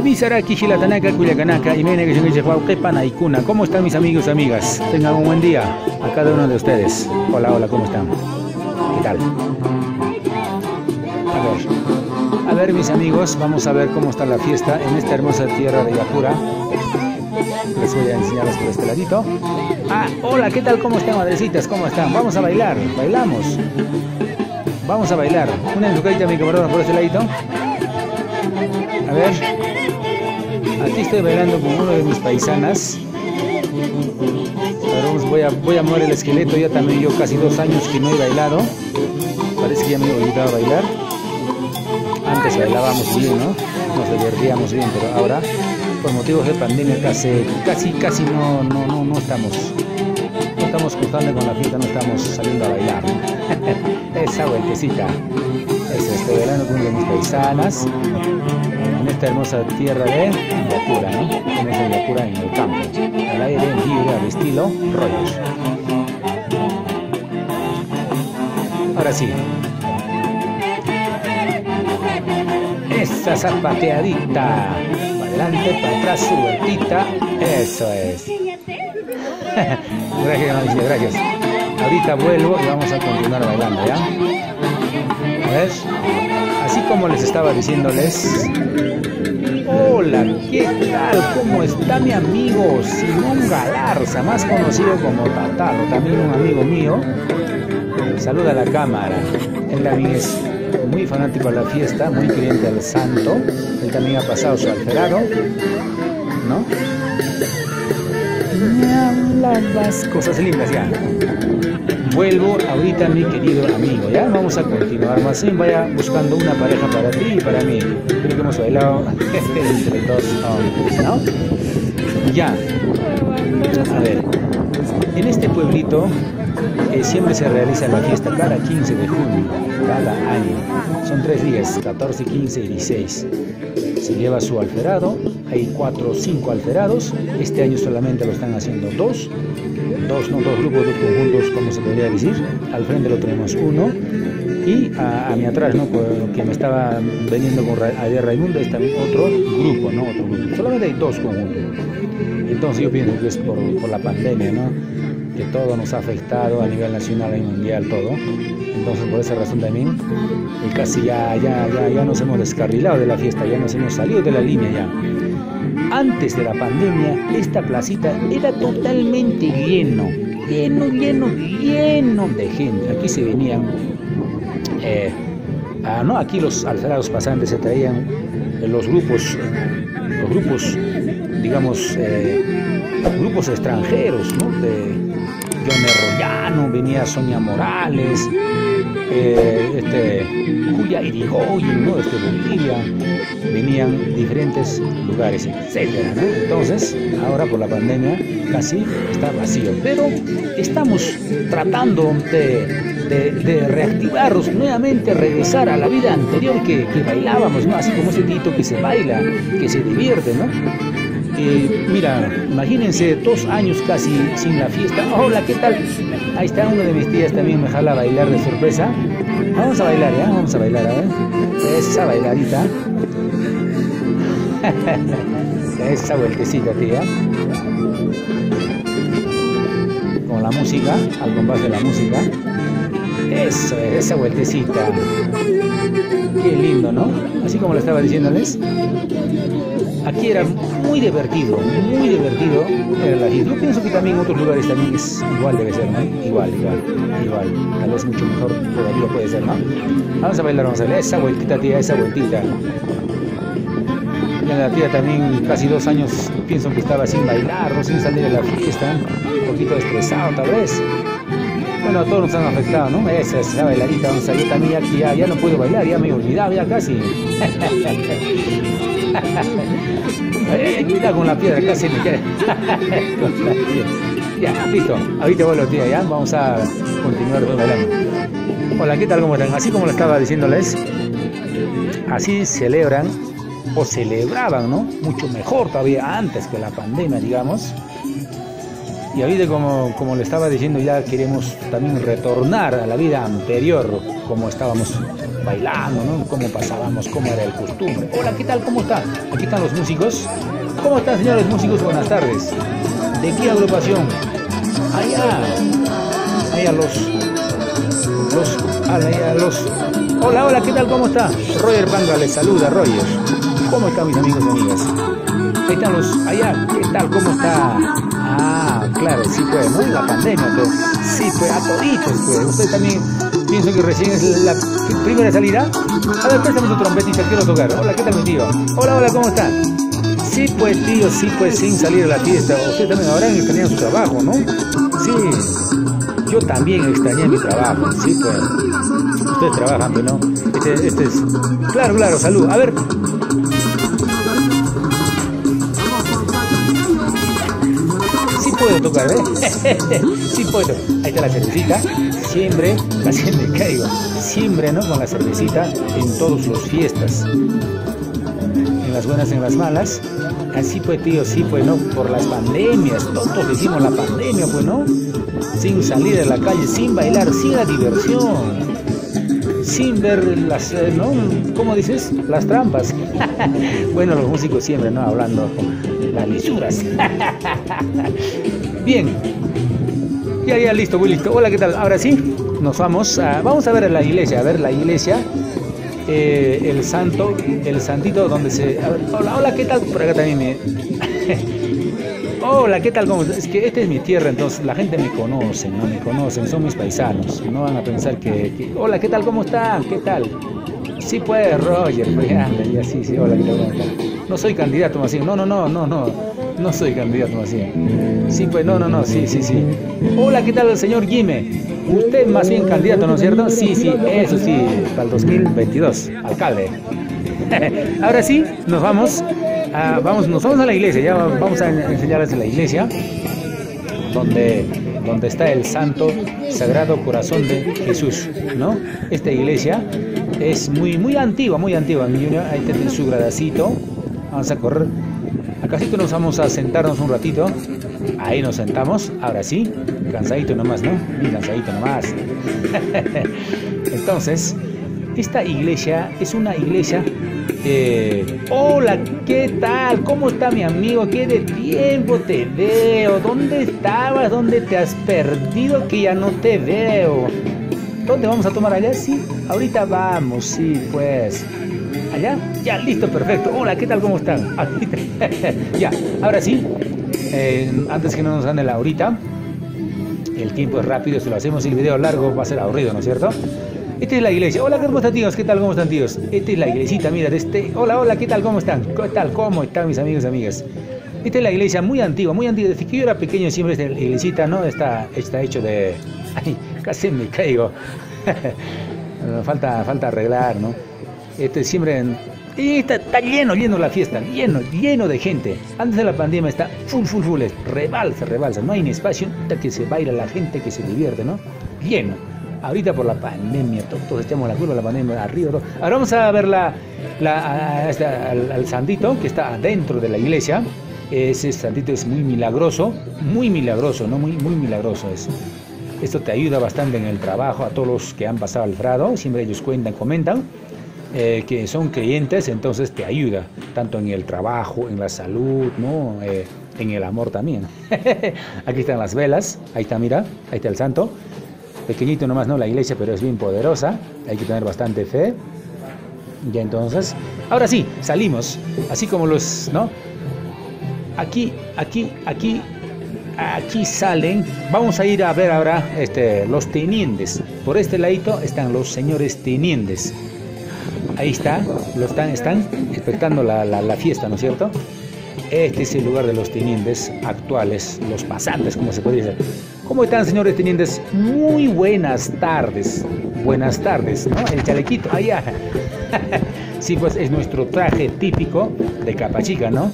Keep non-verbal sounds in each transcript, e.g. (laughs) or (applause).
Kamisaraki, Shilatanaka, Cuyacanaka, Imene, y Kuna. ¿Cómo están mis amigos y amigas? Tengan un buen día a cada uno de ustedes. Hola, hola, ¿cómo están? ¿Qué tal? A ver, a ver mis amigos, vamos a ver cómo está la fiesta en esta hermosa tierra de Yapura. Les voy a enseñarles por este ladito. Ah, hola, ¿qué tal? ¿Cómo están, madrecitas? ¿Cómo están? Vamos a bailar, bailamos. Vamos a bailar. Una enzucadita mi camarón por este ladito. A ver. Aquí estoy bailando con uno de mis paisanas. voy a, voy a mover el esqueleto. Ya también yo casi dos años que no he bailado. Parece que ya me he olvidado a bailar. Antes bailábamos bien, ¿no? Nos divertíamos bien, pero ahora, por motivos de pandemia, casi, casi, casi no, no, no, no estamos no estamos cortando con la fiesta, no estamos saliendo a bailar. (laughs) Esa vueltecita. Eso, estoy bailando con una de mis paisanas esta hermosa tierra de Yapura, ¿no? En esta Yapura en el campo. Al aire libre al estilo rollos. Ahora sí. Esa zapateadita. Para adelante, para atrás, su vueltita. Eso es. (laughs) gracias, gracias. Ahorita vuelvo y vamos a continuar bailando, ¿ya? ¿Ves? Como les estaba diciéndoles. Hola, ¿qué tal? ¿Cómo está mi amigo Simón Galarza, más conocido como Tataro, también un amigo mío? Saluda a la cámara. Él también es muy fanático de la fiesta, muy creyente al santo. Él también ha pasado su alterado, ¿no? las cosas lindas ya. Vuelvo ahorita mi querido amigo, ya vamos a continuar más vaya buscando una pareja para ti y para mí. Creo que hemos bailado (laughs) entre dos hombres, ¿no? Ya. A ver, en este pueblito eh, siempre se realiza la fiesta cada 15 de junio, cada año. Son tres días, 14, 15 y 16 se lleva su alferado, hay cuatro o cinco alferados, este año solamente lo están haciendo dos, dos, no dos grupos, dos conjuntos, como se podría decir, al frente lo tenemos uno, y a, mi atrás, ¿no? que me estaba veniendo con Ayer Raimundo, está otro grupo, ¿no? Otro grupo, solamente hay dos conjuntos. Entonces yo pienso que es por, por la pandemia, ¿no? que todo nos ha afectado a nivel nacional y mundial, todo. Entonces, por esa razón también, y casi ya, ya, ya, ya nos hemos descarrilado de la fiesta, ya nos hemos salido de la línea ya. Antes de la pandemia, esta placita era totalmente lleno, lleno, lleno, lleno de gente. Aquí se venían, eh, ah, no, aquí los alzarados pasantes se traían eh, los grupos, los grupos, digamos, eh, grupos extranjeros, ¿no? De, Johnny Rollano, venía Sonia Morales, eh, este, Julia Irigoyen, ¿no? Desde Bolivia, venían diferentes lugares, etcétera, Entonces, ahora por la pandemia casi está vacío, pero estamos tratando de, de, reactivarnos nuevamente, regresar a la vida anterior que, bailábamos, ¿no? Así como ese tito que se baila, que se divierte, ¿no? mira, imagínense dos años casi sin la fiesta. Hola, ¿qué tal? Ahí está una de mis tías también me jala a bailar de sorpresa. Vamos a bailar, ¿ya? Vamos a bailar, a ver. Esa bailadita. (laughs) Esa vueltecita, tía. Con la música, al compás de la música. Eso es, esa vueltecita. Qué lindo, ¿no? Así como lo estaba diciéndoles. Aquí era muy divertido, muy divertido la Yo pienso que también en otros lugares también es igual debe ser, ¿no? Igual, igual, igual. Tal vez mucho mejor todavía puede ser, ¿no? Vamos a bailar, vamos a bailar. Esa vueltita, tía, esa vueltita. la tía también casi dos años pienso que estaba sin bailar, sin salir de la fiesta, un poquito estresado tal vez. Bueno, a todos nos han afectado, ¿no? Esa, esa bailarita, vamos a yo también ya, ya, no puedo bailar, ya me olvidaba, ya casi. (laughs) Mira con la piedra, casi me queda. (laughs) ya, listo. Ahorita vuelvo, tía, ya. Vamos a continuar bailando. Hola, ¿qué tal? ¿Cómo están? Así como lo estaba diciéndoles, así celebran o celebraban, ¿no? Mucho mejor todavía antes que la pandemia, digamos. Y ahorita, como, como le estaba diciendo, ya queremos también retornar a la vida anterior, como estábamos bailando, ¿no? Cómo pasábamos, cómo era el costumbre. Hola, ¿qué tal? ¿Cómo está? Aquí están los músicos. ¿Cómo están, señores músicos? Buenas tardes. ¿De qué agrupación? Allá. Allá los... Los... Allá los... Hola, hola, ¿qué tal? ¿Cómo está? Roger Banga les saluda, Roger. ¿Cómo están mis amigos y amigas? Ahí están los... Allá, ¿qué tal? ¿Cómo está? Ah, claro, sí pues, ¿no? La pandemia, pues. Sí, pues, a toditos, pues. Usted también pienso que recién es la primera salida. A ver, préstame tu trompetita, quiero tocar. Hola, ¿qué tal mi tío? Hola, hola, ¿cómo está? Sí, pues, tío, sí, pues, sin salir a la fiesta. Usted también habrán extrañado su trabajo, ¿no? Sí, yo también extrañé mi trabajo, sí, pues. Ustedes trabajan, pero no. Este, este es... Claro, claro, salud. A ver, ¿eh? (laughs) sí puedo. Ahí está la cervecita. Siempre, casi me caigo. Siempre, ¿no? Con la cervecita en todas las fiestas. En las buenas, en las malas. Así pues, tío, sí, pues, ¿no? Por las pandemias. Todos decimos la pandemia, pues, ¿no? Sin salir a la calle, sin bailar, sin la diversión sin ver las, eh, ¿no? ¿Cómo dices? Las trampas. (laughs) bueno, los músicos siempre, ¿no? Hablando las lisuras. (laughs) Bien. Ya, ya, listo, muy listo. Hola, ¿qué tal? Ahora sí, nos vamos a, vamos a ver la iglesia, a ver la iglesia, eh, el santo, el santito donde se... hola, hola, ¿qué tal? Por acá también me... (laughs) Hola, ¿qué tal? ¿Cómo? Es que esta es mi tierra, entonces la gente me conoce, no me conocen, son mis paisanos. No van a pensar que, hola, ¿qué tal? ¿Cómo están? ¿Qué tal? Sí, pues, Roger, pues, anda, y así, sí, hola, ¿qué tal? ¿Cómo No soy candidato, más No, no, no, no, no, no soy candidato, más Sí, pues, no, no, no, sí, sí, sí. Hola, ¿qué tal, señor Jime? Usted más bien candidato, ¿no es cierto? Sí, sí, eso sí, para el 2022, alcalde. (laughs) Ahora sí, nos vamos Ah, vamos, nos vamos a la iglesia, ya vamos a enseñarles la iglesia, donde, donde está el Santo Sagrado Corazón de Jesús, ¿no? Esta iglesia es muy, muy antigua, muy antigua, ahí tiene su gradacito, vamos a correr, sí que nos vamos a sentarnos un ratito, ahí nos sentamos, ahora sí, cansadito nomás, ¿no? Bien cansadito nomás. (laughs) Entonces, esta iglesia es una iglesia hola, ¿qué tal? ¿Cómo está mi amigo? ¿Qué de tiempo te veo? ¿Dónde estabas? ¿Dónde te has perdido que ya no te veo? ¿Dónde vamos a tomar allá? Sí, ahorita vamos, sí, pues. ¿Allá? Ya, listo, perfecto. Hola, ¿qué tal? ¿Cómo están? (laughs) ya, ahora sí, eh, antes que no nos gane la ahorita, el tiempo es rápido, si lo hacemos el video largo va a ser aburrido, ¿no es cierto? Esta es la iglesia. Hola, ¿cómo están tíos? ¿Qué tal? ¿Cómo están tíos? Esta es la iglesita, mira, de este... Hola, hola, ¿qué tal? ¿Cómo están? ¿Qué tal? ¿Cómo están mis amigos y amigas? Esta es la iglesia muy antigua, muy antigua. Desde que yo era pequeño siempre esta iglesita, ¿no? Está, está hecho de... (laughs) Ay, casi me caigo. (laughs) falta, falta arreglar, ¿no? Este siempre... En... Y está, lleno, lleno la fiesta, lleno, lleno de gente. Antes de la pandemia está full, full, full, rebalsa, rebalsa. No hay ni espacio, que se baila la gente, que se divierte, ¿no? Lleno. Ahorita por la pandemia, todos, echamos la culpa la pandemia arriba. Ahora vamos a ver la, este, al, santito que está adentro de la iglesia. Ese santito es muy milagroso, muy milagroso, ¿no? Muy, muy milagroso eso. Esto te ayuda bastante en el trabajo a todos los que han pasado al frado, siempre ellos cuentan, comentan. Eh, que son creyentes, entonces te ayuda, tanto en el trabajo, en la salud, ¿no? Eh, en el amor también. (laughs) Aquí están las velas, ahí está, mira, ahí está el santo pequeñito nomás, ¿no? La iglesia, pero es bien poderosa, hay que tener bastante fe. Y entonces, ahora sí, salimos, así como los, ¿no? Aquí, aquí, aquí, aquí salen. Vamos a ir a ver ahora este, los tenientes. Por este ladito están los señores tenientes. Ahí está, lo están, están expectando la, la, fiesta, ¿no es cierto? Este es el lugar de los tenientes actuales, los pasantes, como se puede decir. ¿Cómo están, señores tenientes? Muy buenas tardes. Buenas tardes, ¿no? El chalequito, allá. (laughs) sí, pues es nuestro traje típico de Capachica, ¿no?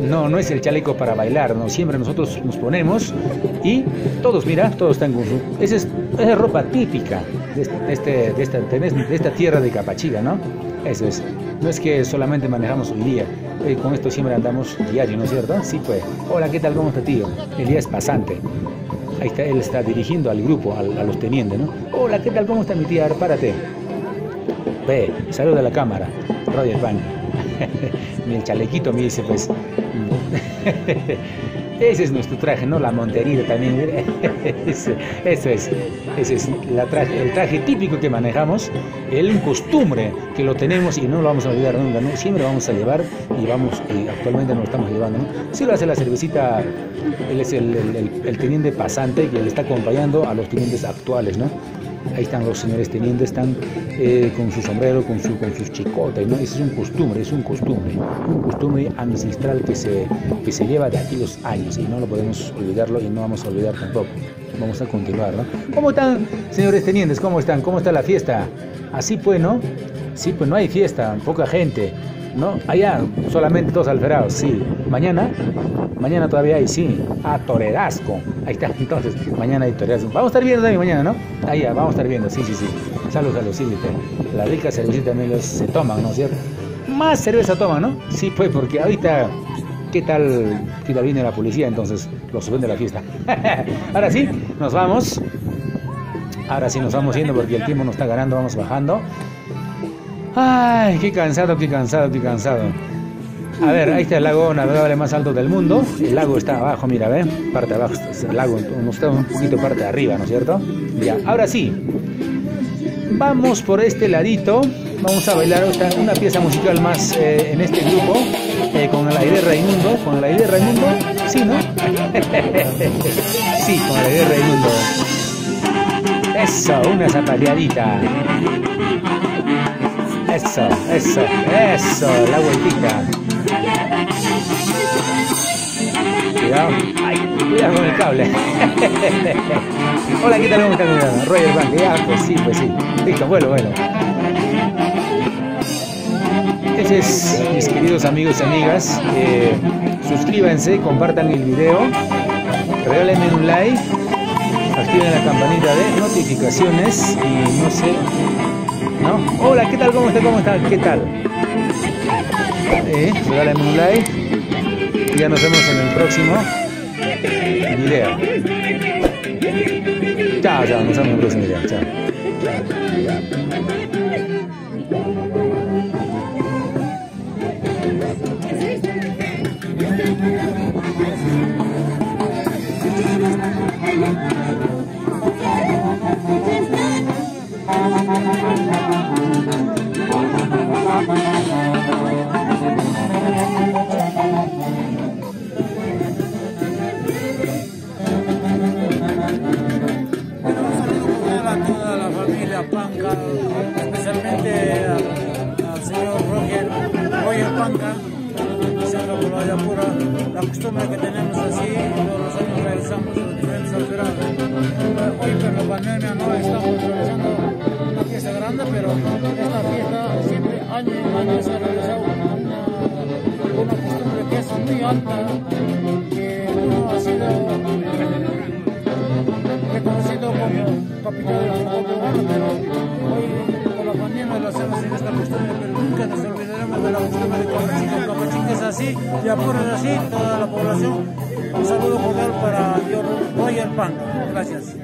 No, no es el chaleco para bailar, ¿no? Siempre nosotros nos ponemos y todos, mira, todos están con su... Esa es, es ropa típica de, este, de, esta, de esta tierra de Capachica, ¿no? Eso es. No es que solamente manejamos hoy día, con esto siempre andamos diario, ¿no es cierto? Sí, pues. Hola, ¿qué tal? ¿Cómo está, tío? El día es pasante. Ahí está, él está dirigiendo al grupo, a, los tenientes, ¿no? Hola, ¿qué tal? ¿Cómo está mi tía? Párate. Ve, saluda a la cámara. Roger Pan. (laughs) el chalequito me dice, pues. (laughs) Ese es nuestro traje, ¿no? La monterita también. (laughs) eso, es. Ese es el traje típico que manejamos, el costumbre que lo tenemos y no lo vamos a olvidar nunca, ¿no? Siempre lo vamos a llevar y vamos, actualmente nos lo estamos llevando, ¿no? Sí lo hace la cervecita, él es el, el teniente pasante que le está acompañando a los tenientes actuales, ¿no? Ahí están los señores tenientes, están eh, con su sombrero, con, su, con sus chicotes, ¿no? Ese es un costumbre, es un costumbre, un costumbre ancestral que se, que se lleva de aquellos años y no lo podemos olvidarlo y no vamos a olvidar tampoco. Vamos a continuar, ¿no? ¿Cómo están, señores tenientes? ¿Cómo están? ¿Cómo está la fiesta? Así pues, ¿no? Sí, pues no hay fiesta, poca gente. ¿No? Allá, solamente dos alferados, sí. Mañana, mañana todavía hay, sí. Ah, Torerasco. Ahí está, (laughs) entonces, mañana hay Torerasco. Vamos a estar viendo también mañana, ¿no? Ahí ya, vamos a estar viendo, sí, sí, sí. Salud, salud, sí, La rica cervecita también los, se toman, ¿no es cierto? Más cerveza toman, ¿no? Sí, pues, porque ahorita, ¿qué tal, qué tal viene la policía? Entonces, los suben la fiesta. (laughs) Ahora sí, nos vamos. Ahora sí nos vamos yendo porque el tiempo nos está ganando, vamos bajando. Ay, qué cansado, qué cansado, qué cansado. A ver, ahí está el lago navegable más alto del mundo. El lago está abajo, mira, ve. Parte abajo, el lago está un poquito parte de arriba, ¿no es cierto? Ya, ahora sí. Vamos por este ladito. Vamos a bailar una pieza musical más eh, en este grupo. Eh, con la idea de Raimundo. ¿Con la idea de Raimundo? Sí, ¿no? sí, con la idea de Raimundo. Eso, una zapaleadita. Eso, eso, eso, la vueltita. Cuidado, cuidado con el cable. (laughs) Hola, ¿qué tal? ¿Cómo están? Roger ya, pues sí, pues sí. Listo, bueno, bueno. Entonces, mis queridos amigos y amigas, eh, suscríbanse, compartan el video, regálenme un like, activen la campanita de notificaciones y no sé, Hola, ¿qué tal? ¿Cómo está? ¿Cómo está? ¿Qué tal? Eh, regálame un like y ya nos vemos en el próximo video. Chao, chao, nos vemos en el próximo video. Chao. Que uno ha sido reconocido como del fútbol peruano, pero hoy por la pandemia lo hacemos en esta costumbre, pero nunca nos olvidaremos de la costumbre de Capachín, que es así, y es así, toda la población. Un saludo cordial para Roger Pan. Gracias.